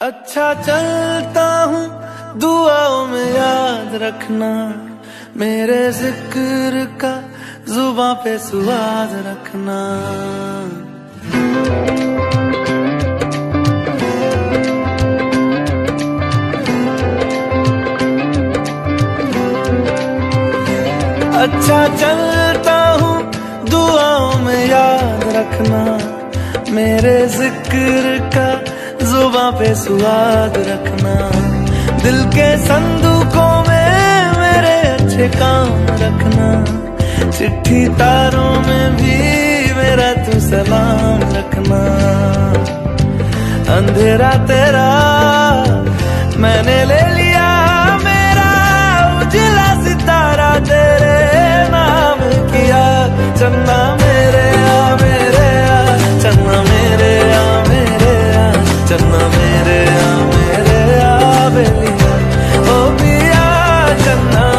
अच्छा चलता हूँ, दुआओं में याद रखना। मेरे ज़िक्र का जुबा पे सुवाद रखना। अच्छा चलता हूँ, दुआओं में याद रखना। मेरे ज़िक्र का पे सुहाग रखना। दिल के संदूकों में मेरे अच्छे काम रखना। चिट्ठी तारों में भी मेरा तू सलाम रखना। अंधेरा तेरा, मैंने ले 怎能